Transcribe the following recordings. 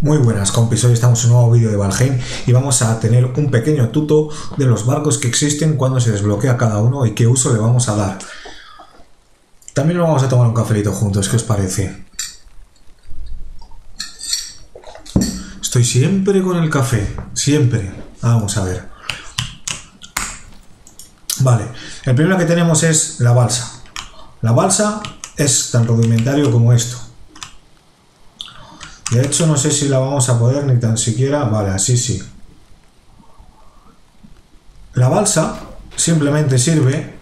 Muy buenas compis, hoy estamos en un nuevo vídeo de Valheim y vamos a tener un pequeño tuto de los barcos que existen cuando se desbloquea cada uno y qué uso le vamos a dar. También vamos a tomar un cafelito juntos, ¿qué os parece? Estoy siempre con el café, siempre. Vamos a ver. Vale, el primero que tenemos es la balsa. La balsa es tan rudimentario como esto. De hecho, no sé si la vamos a poder ni tan siquiera... Vale, así sí. La balsa simplemente sirve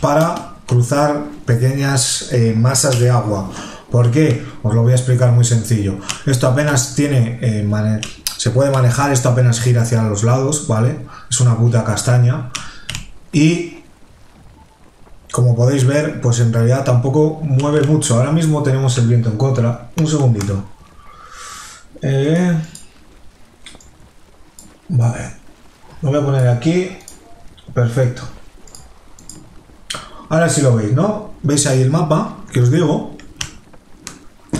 para cruzar pequeñas eh, masas de agua. ¿Por qué? Os lo voy a explicar muy sencillo. Esto apenas tiene... Eh, se puede manejar, esto apenas gira hacia los lados, ¿vale? Es una puta castaña. Y como podéis ver, pues en realidad tampoco mueve mucho. Ahora mismo tenemos el viento en contra. Un segundito. Eh, vale. Lo voy a poner aquí. Perfecto. Ahora sí lo veis, ¿no? ¿Veis ahí el mapa que os digo?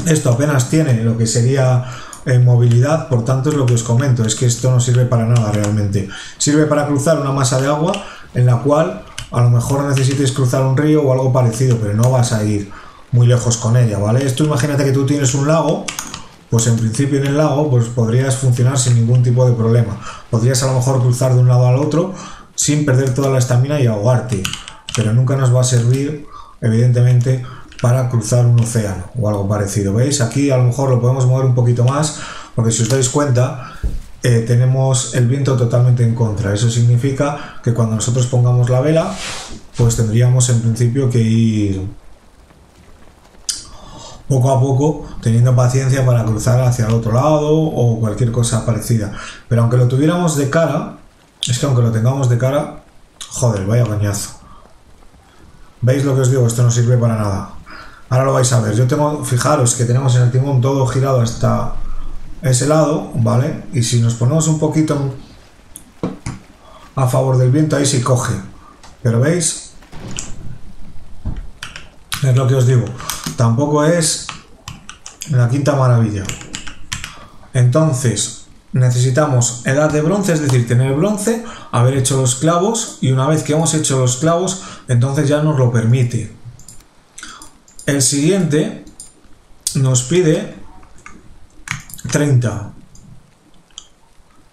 Esto apenas tiene lo que sería en movilidad, por tanto es lo que os comento, es que esto no sirve para nada realmente. Sirve para cruzar una masa de agua en la cual a lo mejor necesites cruzar un río o algo parecido, pero no vas a ir muy lejos con ella, ¿vale? Esto imagínate que tú tienes un lago pues en principio en el lago pues podrías funcionar sin ningún tipo de problema. Podrías a lo mejor cruzar de un lado al otro sin perder toda la estamina y ahogarte, pero nunca nos va a servir evidentemente para cruzar un océano o algo parecido. ¿Veis? Aquí a lo mejor lo podemos mover un poquito más porque si os dais cuenta eh, tenemos el viento totalmente en contra. Eso significa que cuando nosotros pongamos la vela pues tendríamos en principio que ir poco a poco, teniendo paciencia para cruzar hacia el otro lado o cualquier cosa parecida. Pero aunque lo tuviéramos de cara, es que aunque lo tengamos de cara, joder, vaya bañazo. ¿Veis lo que os digo? Esto no sirve para nada. Ahora lo vais a ver. Yo tengo, fijaros que tenemos en el timón todo girado hasta ese lado, ¿vale? Y si nos ponemos un poquito a favor del viento, ahí sí coge. Pero veis, es lo que os digo tampoco es la quinta maravilla. Entonces, necesitamos edad de bronce, es decir, tener bronce, haber hecho los clavos y una vez que hemos hecho los clavos, entonces ya nos lo permite. El siguiente nos pide 30.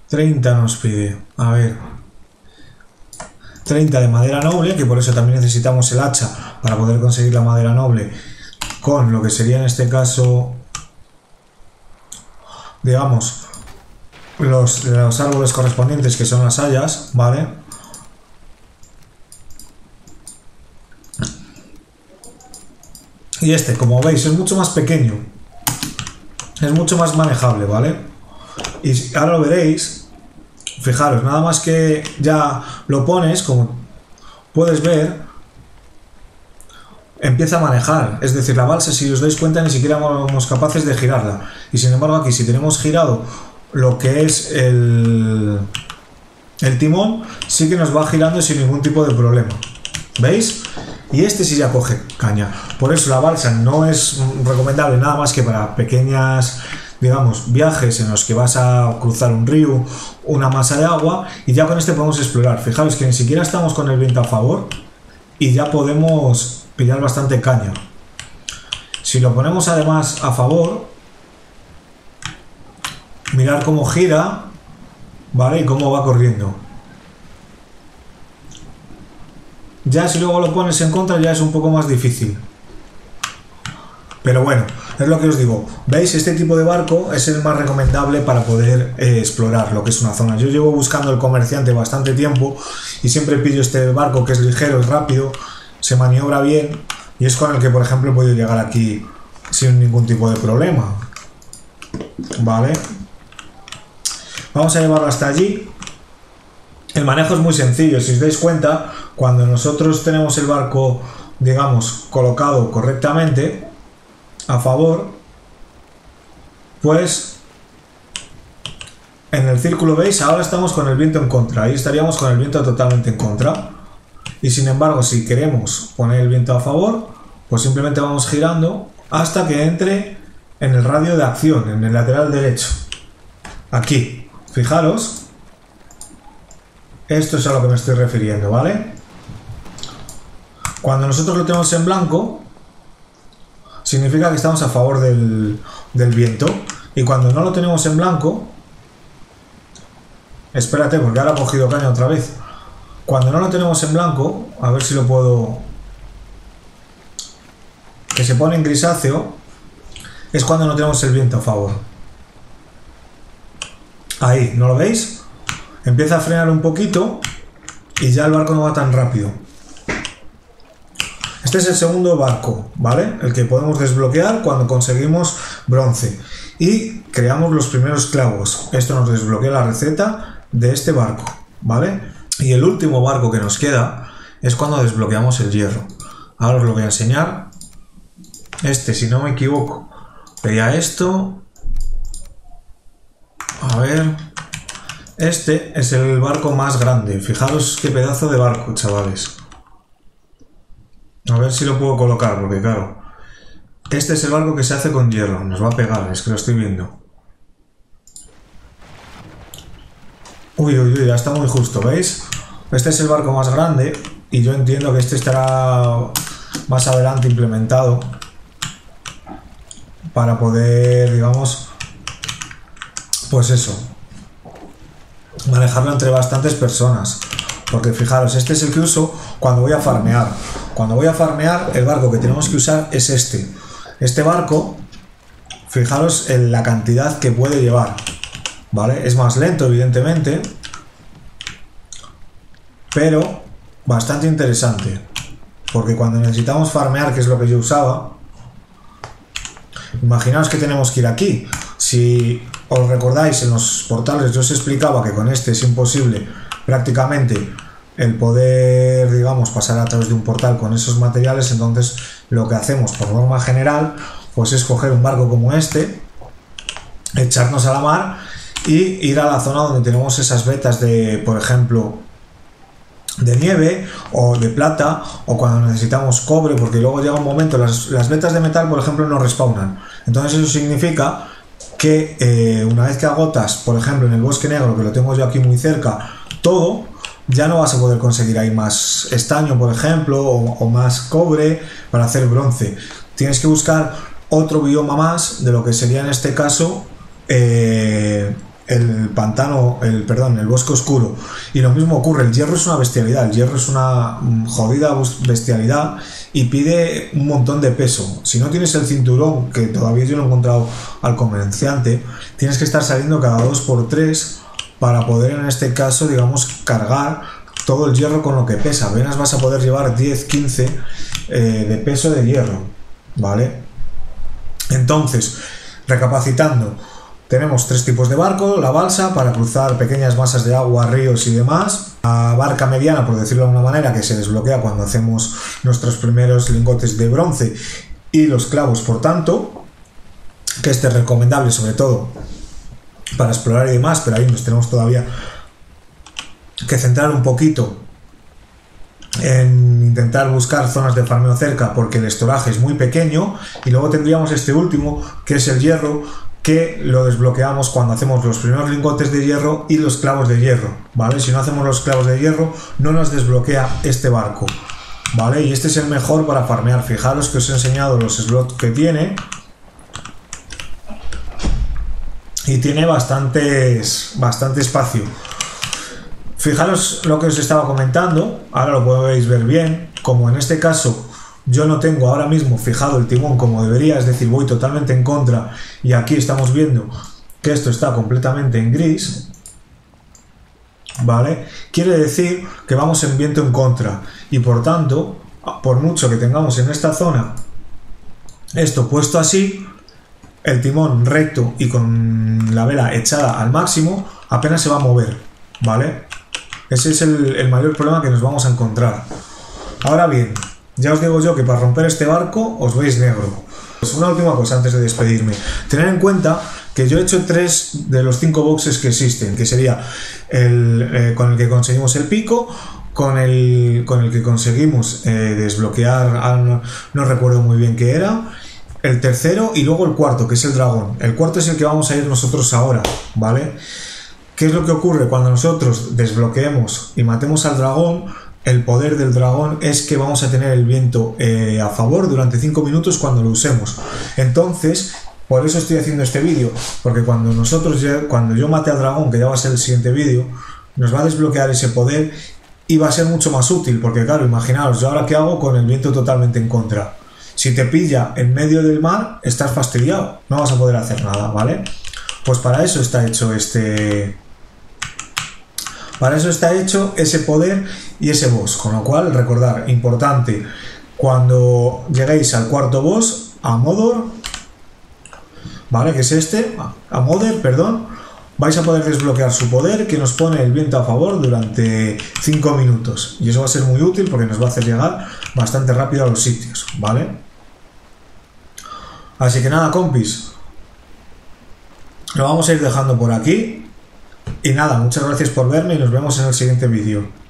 30 nos pide. A ver. 30 de madera noble, que por eso también necesitamos el hacha para poder conseguir la madera noble con lo que sería en este caso, digamos, los, los árboles correspondientes que son las hayas, ¿vale? Y este, como veis, es mucho más pequeño. Es mucho más manejable, ¿vale? Y ahora lo veréis. Fijaros, nada más que ya lo pones, como puedes ver, empieza a manejar. Es decir, la balsa, si os dais cuenta, ni siquiera somos capaces de girarla. Y sin embargo, aquí, si tenemos girado lo que es el, el timón, sí que nos va girando sin ningún tipo de problema. ¿Veis? Y este sí ya coge caña. Por eso la balsa no es recomendable nada más que para pequeñas, digamos, viajes en los que vas a cruzar un río, una masa de agua, y ya con este podemos explorar. Fijaros que ni siquiera estamos con el viento a favor y ya podemos pillar bastante caña. Si lo ponemos además a favor, mirar cómo gira, ¿vale? Y cómo va corriendo. Ya si luego lo pones en contra ya es un poco más difícil. Pero bueno, es lo que os digo. ¿Veis? Este tipo de barco es el más recomendable para poder eh, explorar lo que es una zona. Yo llevo buscando el comerciante bastante tiempo y siempre pillo este barco que es ligero y rápido se maniobra bien y es con el que, por ejemplo, he podido llegar aquí sin ningún tipo de problema. Vale. Vamos a llevarlo hasta allí. El manejo es muy sencillo. Si os dais cuenta, cuando nosotros tenemos el barco, digamos, colocado correctamente, a favor, pues en el círculo, ¿veis? Ahora estamos con el viento en contra. Ahí estaríamos con el viento totalmente en contra. Y sin embargo, si queremos poner el viento a favor, pues simplemente vamos girando hasta que entre en el radio de acción, en el lateral derecho. Aquí, fijaros, esto es a lo que me estoy refiriendo, ¿vale? Cuando nosotros lo tenemos en blanco, significa que estamos a favor del, del viento. Y cuando no lo tenemos en blanco, espérate, porque ahora ha cogido caña otra vez. Cuando no lo tenemos en blanco, a ver si lo puedo... Que se pone en grisáceo, es cuando no tenemos el viento a favor. Ahí, ¿no lo veis? Empieza a frenar un poquito y ya el barco no va tan rápido. Este es el segundo barco, ¿vale? El que podemos desbloquear cuando conseguimos bronce. Y creamos los primeros clavos. Esto nos desbloquea la receta de este barco, ¿vale? Y el último barco que nos queda es cuando desbloqueamos el hierro. Ahora os lo voy a enseñar. Este, si no me equivoco, pedía esto. A ver. Este es el barco más grande. Fijaros qué pedazo de barco, chavales. A ver si lo puedo colocar, porque claro. Este es el barco que se hace con hierro. Nos va a pegar, es que lo estoy viendo. Uy, uy, uy, ya está muy justo, ¿veis? Este es el barco más grande y yo entiendo que este estará más adelante implementado para poder, digamos, pues eso, manejarlo entre bastantes personas. Porque fijaros, este es el que uso cuando voy a farmear. Cuando voy a farmear, el barco que tenemos que usar es este. Este barco, fijaros en la cantidad que puede llevar. ¿Vale? Es más lento, evidentemente. Pero bastante interesante. Porque cuando necesitamos farmear, que es lo que yo usaba, imaginaos que tenemos que ir aquí. Si os recordáis, en los portales yo os explicaba que con este es imposible prácticamente el poder, digamos, pasar a través de un portal con esos materiales, entonces lo que hacemos por norma general, pues es coger un barco como este, echarnos a la mar y ir a la zona donde tenemos esas vetas de, por ejemplo, de nieve o de plata o cuando necesitamos cobre porque luego llega un momento las, las vetas de metal por ejemplo no respawnan. Entonces eso significa que eh, una vez que agotas por ejemplo en el bosque negro que lo tengo yo aquí muy cerca todo ya no vas a poder conseguir ahí más estaño por ejemplo o, más cobre para hacer bronce. Tienes que buscar otro bioma más de lo que sería en este caso eh, el pantano, el perdón, el bosque oscuro. Y lo mismo ocurre, el hierro es una bestialidad, el hierro es una mm, jodida bestialidad y pide un montón de peso. Si no tienes el cinturón, que todavía yo no he encontrado al comerciante, tienes que estar saliendo cada 2 por 3 para poder en este caso, digamos, cargar todo el hierro con lo que pesa. Apenas vas a poder llevar 10, 15 eh, de peso de hierro, ¿vale? Entonces, recapacitando, tenemos tres tipos de barco, la balsa para cruzar pequeñas masas de agua, ríos y demás, la barca mediana, por decirlo de alguna manera, que se desbloquea cuando hacemos nuestros primeros lingotes de bronce y los clavos, por tanto, que este es recomendable sobre todo para explorar y demás, pero ahí nos tenemos todavía que centrar un poquito en intentar buscar zonas de farmeo cerca porque el estoraje es muy pequeño. Y luego tendríamos este último que es el hierro que lo desbloqueamos cuando hacemos los primeros lingotes de hierro y los clavos de hierro, ¿vale? Si no hacemos los clavos de hierro, no nos desbloquea este barco, ¿vale? Y este es el mejor para farmear. Fijaros que os he enseñado los slots que tiene. Y tiene bastantes, bastante espacio. Fijaros lo que os estaba comentando, ahora lo podéis ver bien, como en este caso yo no tengo ahora mismo fijado el timón como debería, es decir, voy totalmente en contra y aquí estamos viendo que esto está completamente en gris, ¿vale? Quiere decir que vamos en viento en contra y por tanto, por mucho que tengamos en esta zona esto puesto así, el timón recto y con la vela echada al máximo, apenas se va a mover, ¿vale? Ese es el, el mayor problema que nos vamos a encontrar. Ahora bien, ya os digo yo que para romper este barco os veis negro. Pues una última cosa antes de despedirme. Tener en cuenta que yo he hecho tres de los cinco boxes que existen, que sería el eh, con el que conseguimos el pico, con el, con el que conseguimos eh, desbloquear, no, no, recuerdo muy bien qué era, el tercero y luego el cuarto, que es el dragón. El cuarto es el que vamos a ir nosotros ahora, ¿vale? ¿Qué es lo que ocurre cuando nosotros desbloqueemos y matemos al dragón? El poder del dragón es que vamos a tener el viento eh, a favor durante 5 minutos cuando lo usemos. Entonces, por eso estoy haciendo este vídeo, porque cuando nosotros cuando yo mate al dragón, que ya va a ser el siguiente vídeo, nos va a desbloquear ese poder y va a ser mucho más útil, porque claro, imaginaos, yo ahora qué hago con el viento totalmente en contra. Si te pilla en medio del mar, estás fastidiado, no vas a poder hacer nada, ¿vale? Pues para eso está hecho este... Para eso está hecho ese poder y ese boss. Con lo cual, recordar, importante, cuando lleguéis al cuarto boss, a Modor, ¿vale? Que es este, a Modor, perdón, vais a poder desbloquear su poder que nos pone el viento a favor durante 5 minutos. Y eso va a ser muy útil porque nos va a hacer llegar bastante rápido a los sitios, ¿vale? Así que nada, compis. Lo vamos a ir dejando por aquí. Y nada, muchas gracias por verme y nos vemos en el siguiente vídeo.